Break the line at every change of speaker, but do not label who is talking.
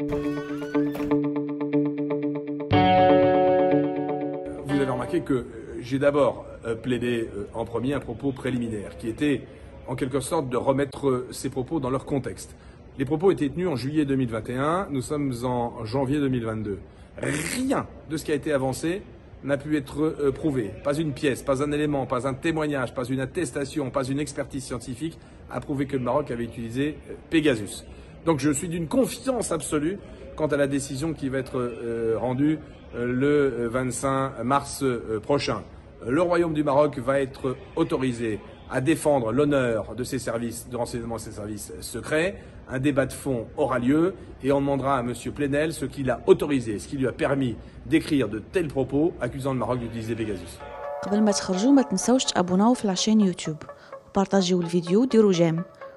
Vous avez remarqué que euh, j'ai d'abord euh, plaidé euh, en premier un propos préliminaire qui était en quelque sorte de remettre ces propos dans leur contexte. Les propos étaient tenus en juillet 2021, nous sommes en janvier 2022. Rien de ce qui a été avancé n'a pu être prouvé. Pas une pièce, pas un élément, pas un témoignage, pas une attestation, pas une expertise scientifique a prouvé que le Maroc avait utilisé Pegasus. Donc je suis d'une confiance absolue quant à la décision qui va être euh, rendue euh, le 25 mars euh, prochain. Le Royaume du Maroc va être autorisé à défendre l'honneur de ses services de renseignement et ses services secrets. Un débat de fond aura lieu et on demandera à M. Plenel ce qu'il a autorisé, ce qui lui a permis d'écrire de tels propos accusant le Maroc d'utiliser Pegasus.
قبل ما تخرجوا ما تنسوش تابوناو في العشان يوتيوب وبارطاجيو الفيديو وديروا جيم